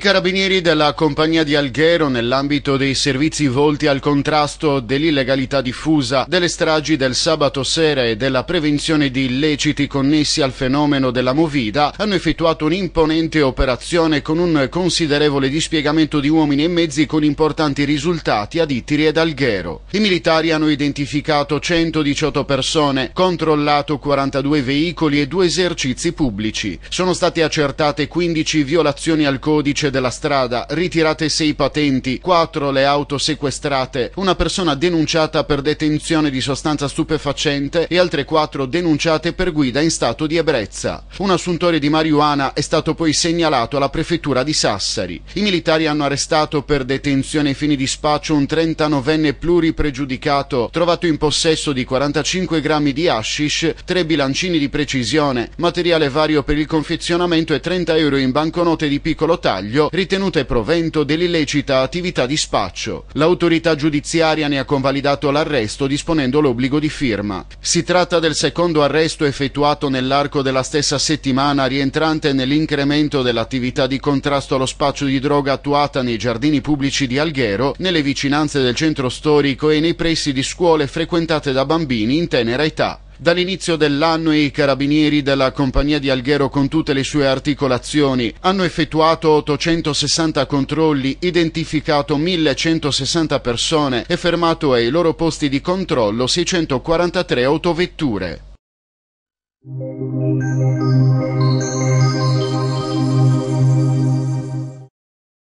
Carabinieri della compagnia di Alghero, nell'ambito dei servizi volti al contrasto dell'illegalità diffusa, delle stragi del sabato sera e della prevenzione di illeciti connessi al fenomeno della movida, hanno effettuato un'imponente operazione con un considerevole dispiegamento di uomini e mezzi con importanti risultati ad Ittiri ed Alghero. I militari hanno identificato 118 persone, controllato 42 veicoli e due esercizi pubblici. Sono state accertate 15 violazioni al codice della strada, ritirate sei patenti, quattro le auto sequestrate, una persona denunciata per detenzione di sostanza stupefacente e altre quattro denunciate per guida in stato di ebbrezza. Un assuntore di marijuana è stato poi segnalato alla prefettura di Sassari. I militari hanno arrestato per detenzione ai fini di spaccio un 39enne pluripregiudicato trovato in possesso di 45 grammi di hashish, tre bilancini di precisione, materiale vario per il confezionamento e 30 euro in banconote di piccolo taglio Consiglio ritenute provento dell'illecita attività di spaccio. L'autorità giudiziaria ne ha convalidato l'arresto disponendo l'obbligo di firma. Si tratta del secondo arresto effettuato nell'arco della stessa settimana rientrante nell'incremento dell'attività di contrasto allo spaccio di droga attuata nei giardini pubblici di Alghero, nelle vicinanze del centro storico e nei pressi di scuole frequentate da bambini in tenera età. Dall'inizio dell'anno i carabinieri della compagnia di Alghero con tutte le sue articolazioni hanno effettuato 860 controlli, identificato 1160 persone e fermato ai loro posti di controllo 643 autovetture.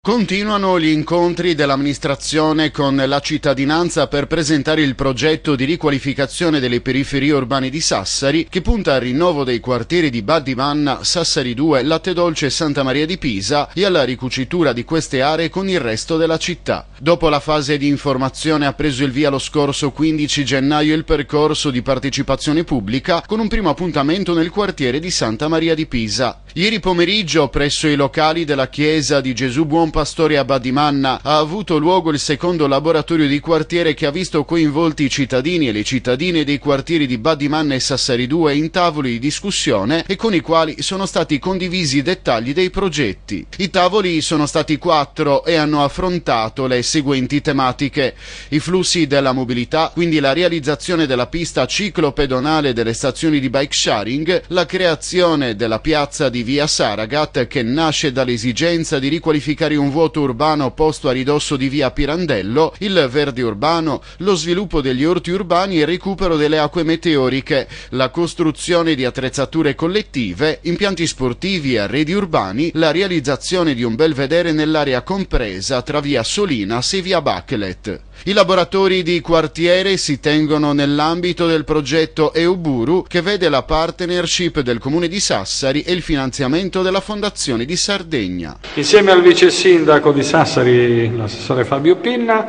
Continuano gli incontri dell'amministrazione con la cittadinanza per presentare il progetto di riqualificazione delle periferie urbane di Sassari che punta al rinnovo dei quartieri di Baddivanna, Sassari 2, Latte Dolce e Santa Maria di Pisa e alla ricucitura di queste aree con il resto della città. Dopo la fase di informazione ha preso il via lo scorso 15 gennaio il percorso di partecipazione pubblica con un primo appuntamento nel quartiere di Santa Maria di Pisa. Ieri pomeriggio presso i locali della chiesa di Gesù Buon Pastore a Badimanna ha avuto luogo il secondo laboratorio di quartiere che ha visto coinvolti i cittadini e le cittadine dei quartieri di Badimanna e Sassari 2 in tavoli di discussione e con i quali sono stati condivisi i dettagli dei progetti. I tavoli sono stati quattro e hanno affrontato le seguenti tematiche. I flussi della mobilità, quindi la realizzazione della pista ciclopedonale delle stazioni di bike sharing, la creazione della piazza di via Saragat che nasce dall'esigenza di riqualificare un un vuoto urbano posto a ridosso di via Pirandello, il verde urbano, lo sviluppo degli orti urbani e il recupero delle acque meteoriche, la costruzione di attrezzature collettive, impianti sportivi e arredi urbani, la realizzazione di un belvedere nell'area compresa tra via Solinas e via Bachelet. I laboratori di quartiere si tengono nell'ambito del progetto Euburu che vede la partnership del Comune di Sassari e il finanziamento della Fondazione di Sardegna. Insieme al vice sindaco di Sassari, l'assessore Fabio Pinna,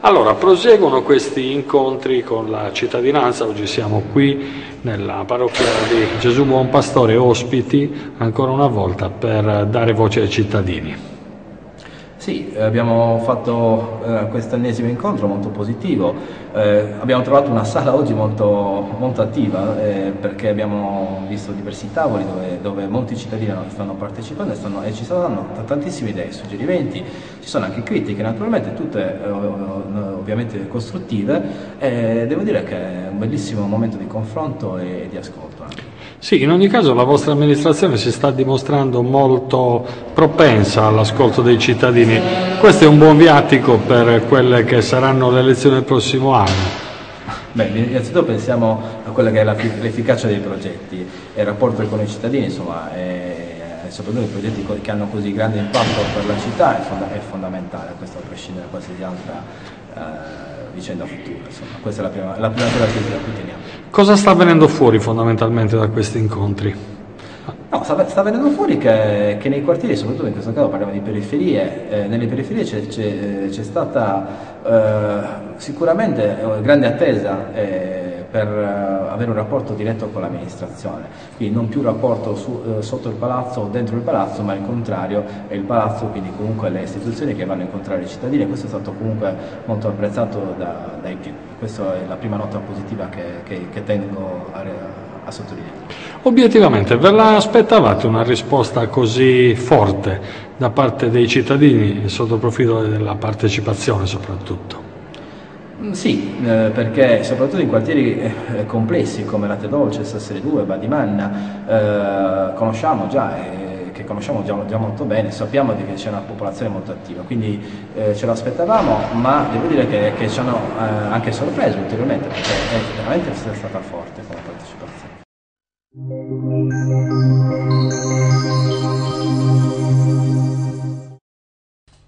allora, proseguono questi incontri con la cittadinanza, oggi siamo qui nella parrocchia di Gesù Buon Pastore, ospiti ancora una volta per dare voce ai cittadini. Sì, abbiamo fatto eh, questo ennesimo incontro molto positivo, eh, abbiamo trovato una sala oggi molto, molto attiva eh, perché abbiamo visto diversi tavoli dove, dove molti cittadini stanno partecipando e, stanno, e, ci saranno tantissime idee, suggerimenti, ci sono anche critiche naturalmente, tutte eh, ovviamente costruttive. E devo dire che è un bellissimo momento di confronto e di ascolto. Sì, in ogni caso la vostra amministrazione si sta dimostrando molto propensa all'ascolto dei cittadini. Questo è un buon viatico per quelle che saranno le elezioni del prossimo anno. Beh, innanzitutto pensiamo a quella che è l'efficacia dei progetti e il rapporto con i cittadini, insomma, e soprattutto i progetti che hanno così grande impatto per la città è, fonda è fondamentale, questo a prescindere da qualsiasi altra eh, vicenda futura. Insomma. Questa è la prima, la prima cosa che teniamo. Cosa sta venendo fuori fondamentalmente da questi incontri? No, sta, sta, venendo fuori che, che, nei quartieri, soprattutto in questo caso parliamo di periferie, eh, nelle periferie c'è, stata eh, sicuramente grande attesa eh, per eh, avere un rapporto diretto con l'amministrazione, quindi non più un rapporto su, eh, sotto il palazzo o dentro il palazzo, ma il contrario, è il palazzo, quindi comunque le istituzioni che vanno a incontrare i cittadini questo è stato comunque molto apprezzato da, dai più. Questa è la prima nota positiva che, che, che tengo a, a sottolineare. Obiettivamente, ve la aspettavate una risposta così forte da parte dei cittadini sotto il profilo della partecipazione soprattutto? Mm, sì, eh, perché soprattutto in quartieri eh, complessi come Latte Dolce, Sassari 2, Badimanna, eh, conosciamo già, conosciamo già, già, molto bene, sappiamo che c'è una popolazione molto attiva, quindi eh, ce l'aspettavamo, ma devo dire che, che ci hanno eh, anche sorpreso ulteriormente, perché è veramente stata forte come partecipazione.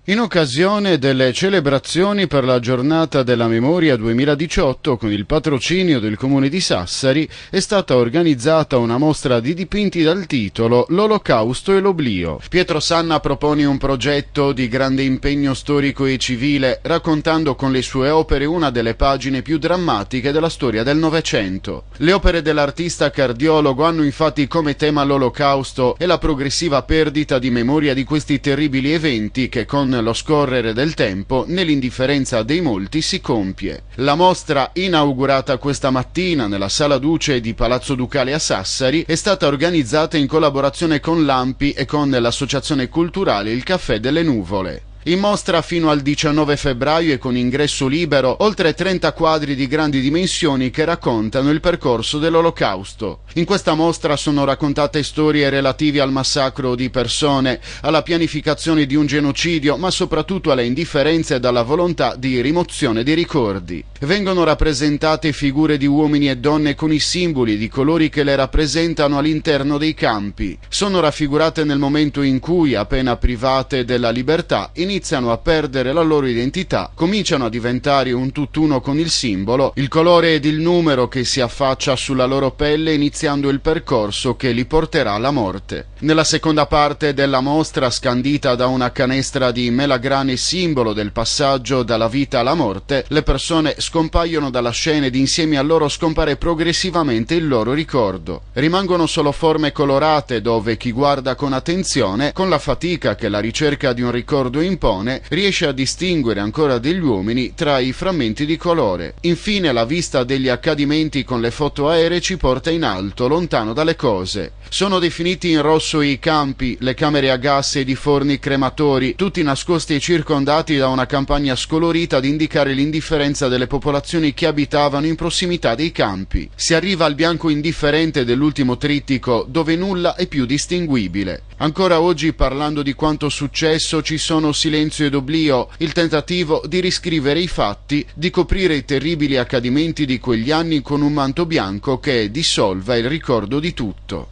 In occasione delle celebrazioni per la giornata della memoria 2018 con il patrocinio del comune di Sassari è stata organizzata una mostra di dipinti dal titolo L'Olocausto e l'Oblio. Pietro Sanna propone un progetto di grande impegno storico e civile raccontando con le sue opere una delle pagine più drammatiche della storia del Novecento. Le opere dell'artista cardiologo hanno infatti come tema l'Olocausto e la progressiva perdita di memoria di questi terribili eventi che con lo scorrere del tempo, nell'indifferenza dei molti si compie. La mostra, inaugurata questa mattina nella Sala Duce di Palazzo Ducale a Sassari, è stata organizzata in collaborazione con l'AMPI e con l'associazione culturale Il Caffè delle Nuvole. In mostra fino al 19 febbraio e con ingresso libero oltre 30 quadri di grandi dimensioni che raccontano il percorso dell'Olocausto. In questa mostra sono raccontate storie relative al massacro di persone, alla pianificazione di un genocidio, ma soprattutto alle indifferenze e alla volontà di rimozione dei ricordi. Vengono rappresentate figure di uomini e donne con i simboli di colori che le rappresentano all'interno dei campi. Sono raffigurate nel momento in cui, appena private della libertà, in iniziano a perdere la loro identità, cominciano a diventare un tutt'uno con il simbolo, il colore ed il numero che si affaccia sulla loro pelle iniziando il percorso che li porterà alla morte. Nella seconda parte della mostra, scandita da una canestra di melagrane simbolo del passaggio dalla vita alla morte, le persone scompaiono dalla scena ed insieme a loro scompare progressivamente il loro ricordo. Rimangono solo forme colorate dove chi guarda con attenzione, con la fatica che la ricerca di un ricordo impone, impone, riesce a distinguere ancora degli uomini tra i frammenti di colore. Infine la vista degli accadimenti con le foto aeree ci porta in alto, lontano dalle cose. Sono definiti in rosso i campi, le camere a gas ed i forni crematori, tutti nascosti e circondati da una campagna scolorita ad indicare l'indifferenza delle popolazioni che abitavano in prossimità dei campi. Si arriva al bianco indifferente dell'ultimo trittico, dove nulla è più distinguibile. Ancora oggi, parlando di quanto successo, ci sono silenzio ed oblio, il tentativo di riscrivere i fatti, di coprire i terribili accadimenti di quegli anni con un manto bianco che dissolva il ricordo di tutto.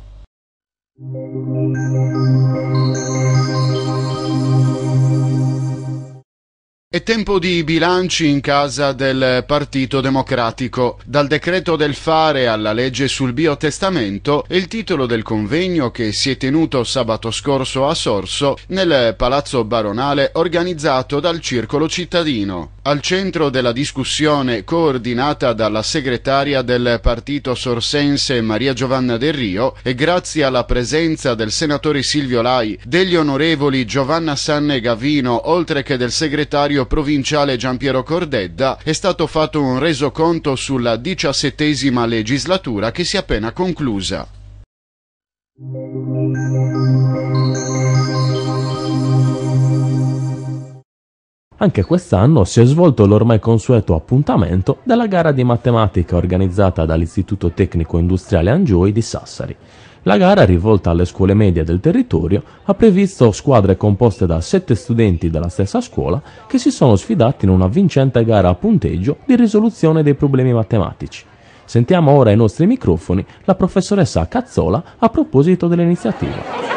È tempo di bilanci in casa del Partito Democratico. Dal decreto del fare alla legge sul biotestamento è il titolo del convegno che si è tenuto sabato scorso a Sorso nel Palazzo Baronale organizzato dal Circolo Cittadino. Al centro della discussione coordinata dalla segretaria del partito sorsense Maria Giovanna Del Rio e grazie alla presenza del senatore Silvio Lai, degli onorevoli Giovanna Sanne Gavino, oltre che del segretario provinciale Giampiero Cordedda, è stato fatto un resoconto sulla diciassettesima legislatura che si è appena conclusa. Anche quest'anno si è svolto l'ormai consueto appuntamento della gara di matematica organizzata dall'Istituto Tecnico Industriale Angioi di Sassari. La gara, rivolta alle scuole medie del territorio, ha previsto squadre composte da sette studenti della stessa scuola che si sono sfidati in una vincente gara a punteggio di risoluzione dei problemi matematici. Sentiamo ora ai nostri microfoni la professoressa Cazzola a proposito dell'iniziativa.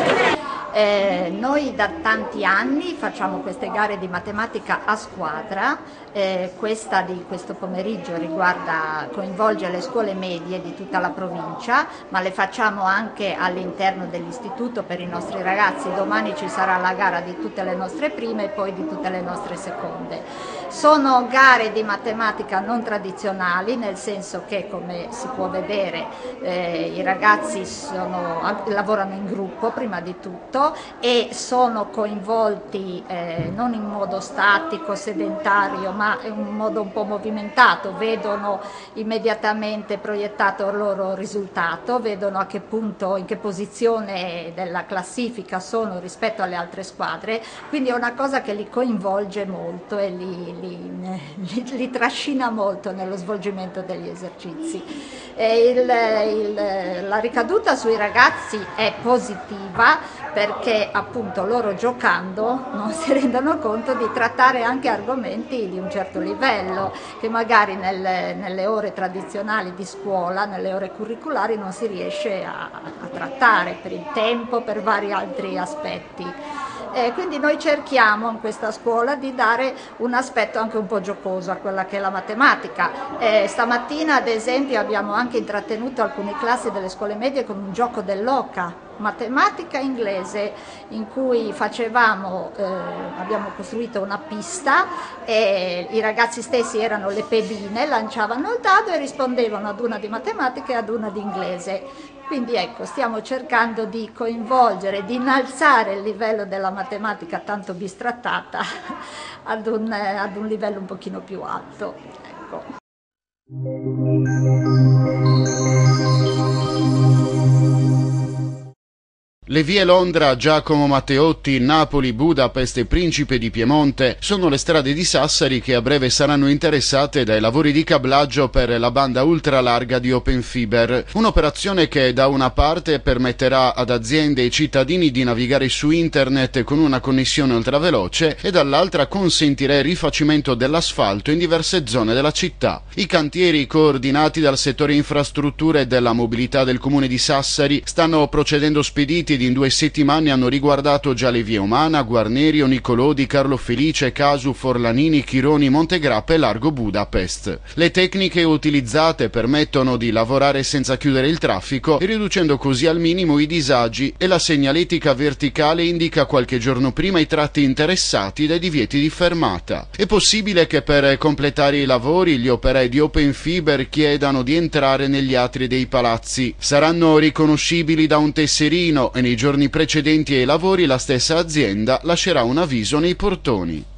Eh, noi da tanti anni facciamo queste gare di matematica a squadra, eh, questa di questo pomeriggio riguarda, coinvolge le scuole medie di tutta la provincia, ma le facciamo anche all'interno dell'istituto per i nostri ragazzi. Domani ci sarà la gara di tutte le nostre prime e poi di tutte le nostre seconde. Sono gare di matematica non tradizionali, nel senso che come si può vedere eh, i ragazzi sono, lavorano in gruppo prima di tutto e sono coinvolti eh, non in modo statico, sedentario, ma in un modo un po' movimentato, vedono immediatamente proiettato il loro risultato, vedono a che punto, in che posizione della classifica sono rispetto alle altre squadre, quindi è una cosa che li coinvolge molto e li, li, li, li trascina molto nello svolgimento degli esercizi. Il, il, la ricaduta sui ragazzi è positiva perché appunto loro giocando non si rendono conto di trattare anche argomenti di un certo livello che magari nelle, nelle ore tradizionali di scuola, nelle ore curriculari non si riesce a, a trattare per il tempo, per vari altri aspetti. Eh, quindi noi cerchiamo in questa scuola di dare un aspetto anche un po' giocoso a quella che è la matematica. Eh, stamattina ad esempio abbiamo anche intrattenuto alcune classi delle scuole medie con un gioco dell'oca, matematica inglese in cui facevamo, eh, abbiamo costruito una pista e i ragazzi stessi erano le pedine, lanciavano il dado e rispondevano ad una di matematica e ad una di inglese. Quindi ecco, stiamo cercando di coinvolgere, di innalzare il livello della matematica tanto bistrattata ad un, ad un livello un pochino più alto. Ecco. Le vie Londra, Giacomo Matteotti, Napoli, Budapest e Principe di Piemonte sono le strade di Sassari che a breve saranno interessate dai lavori di cablaggio per la banda ultralarga di Open Fiber, un'operazione che da una parte permetterà ad aziende e cittadini di navigare su internet con una connessione ultraveloce e dall'altra consentirà il rifacimento dell'asfalto in diverse zone della città. I cantieri coordinati dal settore infrastrutture e della mobilità del comune di Sassari stanno procedendo spediti ed in due settimane hanno riguardato già le vie Umana, Guarnerio, Nicolodi, Carlo Felice, Casu, Forlanini, Chironi, Montegrappa e Largo Budapest. Le tecniche utilizzate permettono di lavorare senza chiudere il traffico, riducendo così al minimo i disagi e la segnaletica verticale indica qualche giorno prima i tratti interessati dai divieti di fermata. È possibile che per completare i lavori gli operai di Open Fiber chiedano di entrare negli atri dei palazzi. Saranno riconoscibili da un tesserino e nei giorni precedenti ai lavori la stessa azienda lascerà un avviso nei portoni.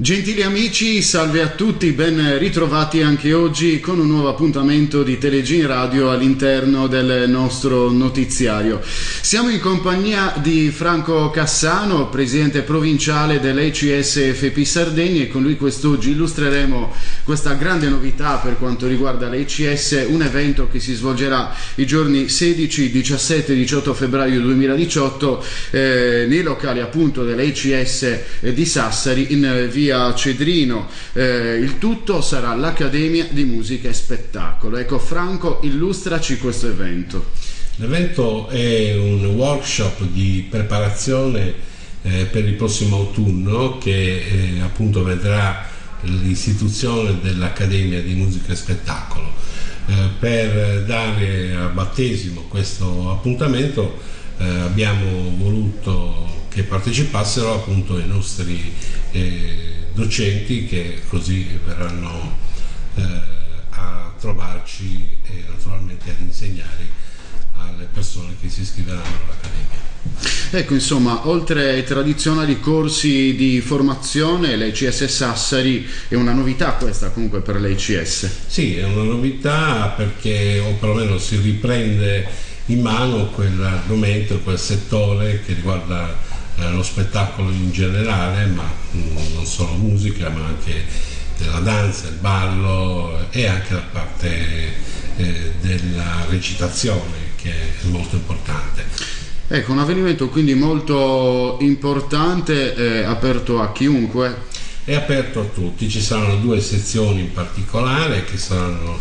Gentili amici, salve a tutti, ben ritrovati anche oggi con un nuovo appuntamento di Telegin Radio all'interno del nostro notiziario. Siamo in compagnia di Franco Cassano, presidente provinciale dell'ECSFP Sardegna e con lui quest'oggi illustreremo questa grande novità per quanto riguarda l'ECS, un evento che si svolgerà i giorni 16, 17 e 18 febbraio 2018 eh, nei locali appunto dell'ECS di Sassari in via via Cedrino. Eh, il tutto sarà l'Accademia di Musica e Spettacolo. Ecco, Franco, illustraci questo evento. L'evento è un workshop di preparazione eh, per il prossimo autunno che eh, appunto vedrà l'istituzione dell'Accademia di Musica e Spettacolo. Eh, per dare a battesimo questo appuntamento eh, abbiamo voluto che partecipassero appunto i nostri eh, docenti che così verranno eh, a trovarci e naturalmente ad insegnare alle persone che si iscriveranno all'Accademia. Ecco, insomma, oltre ai tradizionali corsi di formazione, l'ECS Sassari è una novità questa comunque per l'ECS? Sì, è una novità perché o perlomeno si riprende in mano quell'argomento, quel settore che riguarda eh, lo spettacolo in generale, ma mm, non solo musica, ma anche la danza, il ballo e anche la parte eh, della recitazione che è molto importante. Ecco, un avvenimento quindi molto importante, eh, aperto a chiunque. È aperto a tutti, ci saranno due sezioni in particolare che, saranno,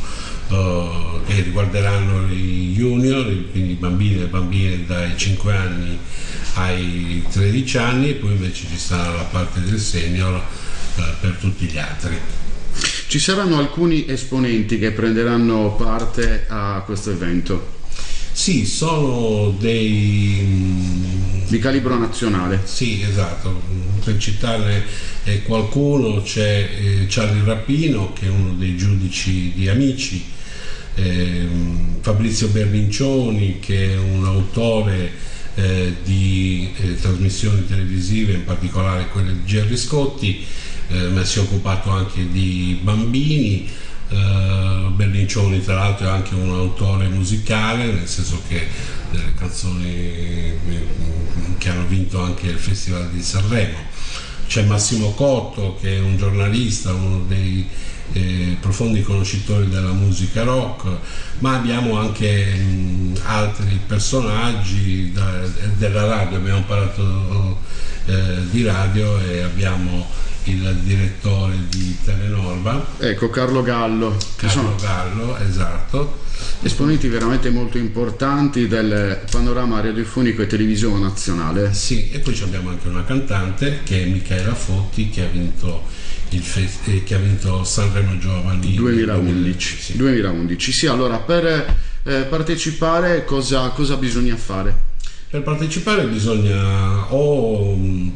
uh, che riguarderanno i junior, quindi i bambini e le bambine dai 5 anni ai 13 anni e poi invece ci sarà la parte del senior eh, per tutti gli altri. Ci saranno alcuni esponenti che prenderanno parte a questo evento? Sì, sono dei, di calibro nazionale. Sì, esatto. Per citarne eh, qualcuno c'è eh, Charlie Rapino che è uno dei giudici di Amici, eh, Fabrizio Berlincioni che è un autore eh, di trasmissioni televisive, in particolare quelle di Gerry Scotti, ma si è occupato anche di bambini. Berlincioni tra l'altro è anche un autore musicale, nel senso che delle canzoni che hanno vinto anche il Festival di Sanremo. C'è Massimo Cotto che è un giornalista, uno dei eh, profondi conoscitori della musica rock, ma abbiamo anche mh, altri personaggi da, della radio, abbiamo parlato eh, di radio e abbiamo il direttore di Telenorva. Ecco, Carlo Gallo. Carlo. Gallo, esatto. Esponenti veramente molto importanti del panorama radiofonico e televisivo nazionale. Sì, e poi abbiamo anche una cantante che è Michaela Fotti che ha vinto, fe- eh, che ha vinto Sanremo Giovani 2011. Sì. 2011. Sì, allora per eh, partecipare cosa, cosa bisogna fare? Per partecipare bisogna o mm,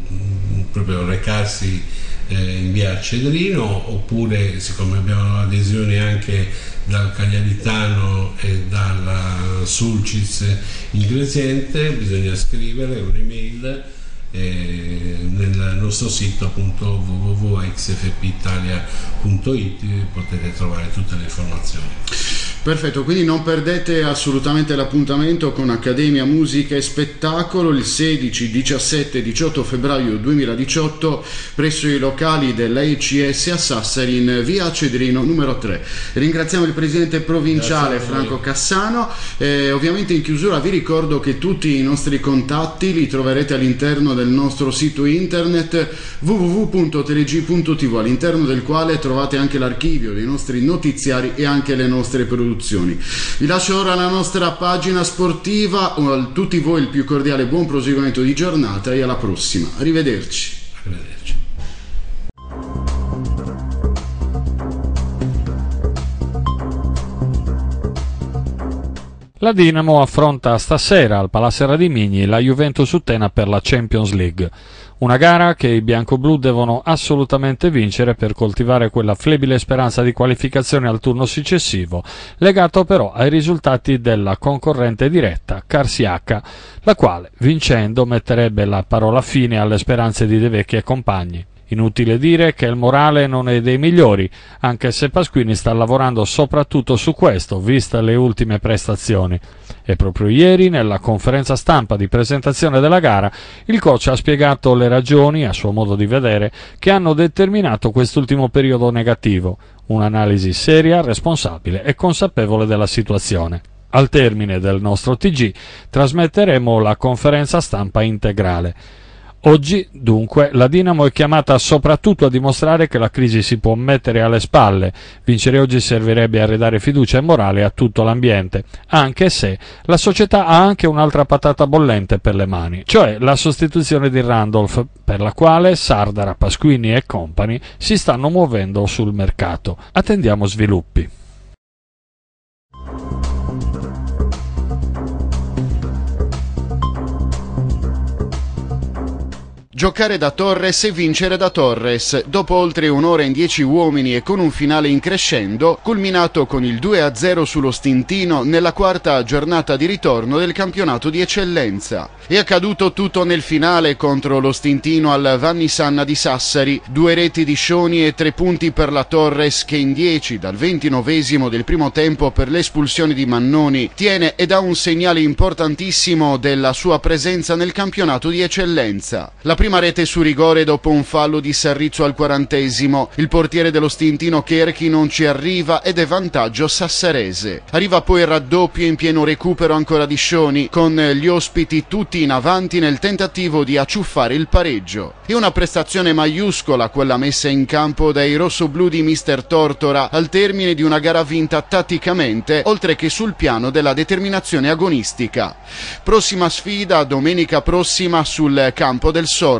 proprio recarsi eh, in via Cedrino oppure siccome abbiamo adesioni anche dal Cagliaritano e dalla Sulcis Ingrediente bisogna scrivere un'email eh, nel nostro sito appunto www.xfpitalia.it potete trovare tutte le informazioni. Perfetto, quindi non perdete assolutamente l'appuntamento con Accademia Musica e Spettacolo il 16, 17 e 18 febbraio 2018 presso i locali dell'ACS a Sassari in via Cedrino numero 3. Ringraziamo il presidente provinciale Franco Cassano. E ovviamente in chiusura vi ricordo che tutti i nostri contatti li troverete all'interno del nostro sito internet www.teleg.tv all'interno del quale trovate anche l'archivio dei nostri notiziari e anche le nostre produzioni produzioni. Vi lascio ora la nostra pagina sportiva, a tutti voi il più cordiale buon proseguimento di giornata e alla prossima. Arrivederci. Arrivederci. La Dinamo affronta stasera al Palazzo Radimigni la Juventus Utena per la Champions League. Una gara che i bianco-blu devono assolutamente vincere per coltivare quella flebile speranza di qualificazione al turno successivo, legato però ai risultati della concorrente diretta, Carsiacca, la quale, vincendo, metterebbe la parola fine alle speranze di De Vecchi e compagni. Inutile dire che il morale non è dei migliori, anche se Pasquini sta lavorando soprattutto su questo, vista le ultime prestazioni. E proprio ieri, nella conferenza stampa di presentazione della gara, il coach ha spiegato le ragioni, a suo modo di vedere, che hanno determinato quest'ultimo periodo negativo. Un'analisi seria, responsabile e consapevole della situazione. Al termine del nostro TG trasmetteremo la conferenza stampa integrale. Oggi, dunque, la Dinamo è chiamata soprattutto a dimostrare che la crisi si può mettere alle spalle. Vincere oggi servirebbe a ridare fiducia e morale a tutto l'ambiente, anche se la società ha anche un'altra patata bollente per le mani, cioè la sostituzione di Randolph, per la quale Sardara, Pasquini e compagni si stanno muovendo sul mercato. Attendiamo sviluppi. Giocare da Torres e vincere da Torres. Dopo oltre un'ora in dieci uomini e con un finale in crescendo, culminato con il 2-0 sullo Stintino nella quarta giornata di ritorno del campionato di eccellenza. È accaduto tutto nel finale contro lo Stintino al Vanni Sanna di Sassari, due reti di Scioni e tre punti per la Torres che in 10 dal 29 del primo tempo per l'espulsione di Mannoni tiene e dà un segnale importantissimo della sua presenza nel campionato di eccellenza. La prima prima rete su rigore dopo un fallo di Sarrizzo al quarantesimo. Il portiere dello stintino Cherchi non ci arriva ed è vantaggio sassarese. Arriva poi il raddoppio in pieno recupero ancora di Scioni, con gli ospiti tutti in avanti nel tentativo di acciuffare il pareggio. È una prestazione maiuscola quella messa in campo dai rossoblù di Mister Tortora al termine di una gara vinta tatticamente, oltre che sul piano della determinazione agonistica. Prossima sfida domenica prossima sul campo del Sorso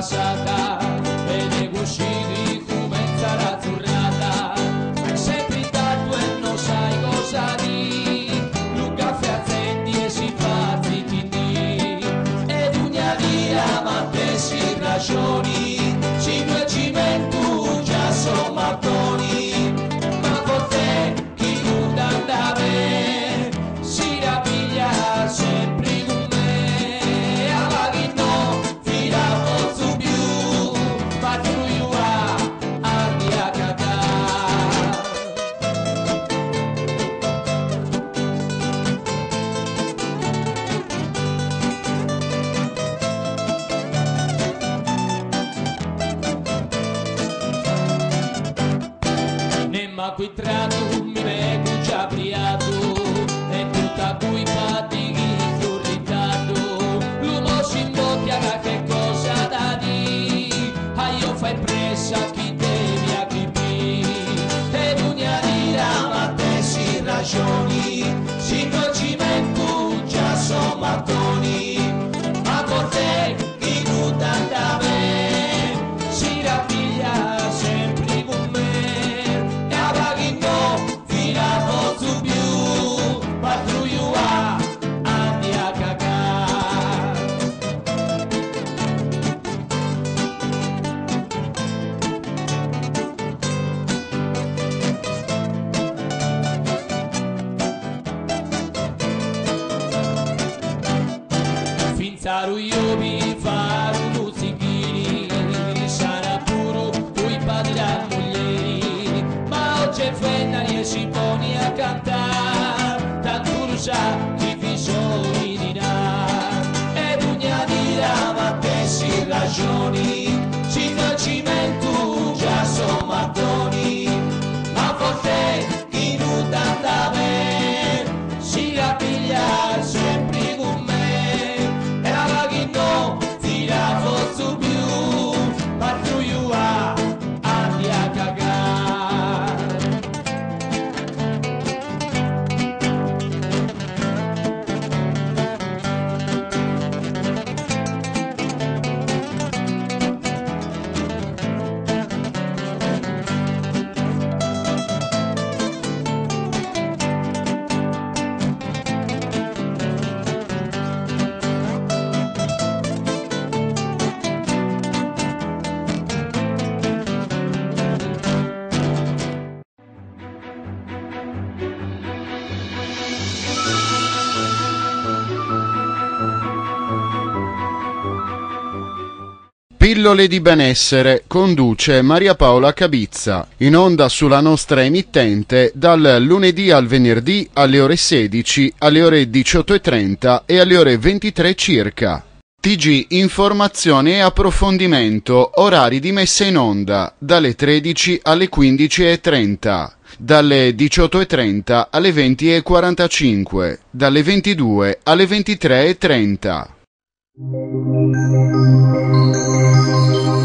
passada cuidado Pillole di benessere conduce Maria Paola Cabizza, in onda sulla nostra emittente dal lunedì al venerdì alle ore 16, alle ore 18.30 e alle ore 23 circa. TG Informazione e approfondimento, orari di messa in onda, dalle 13 alle 15.30, dalle 18.30 alle 20.45, dalle 22 alle 23.30. Thank you.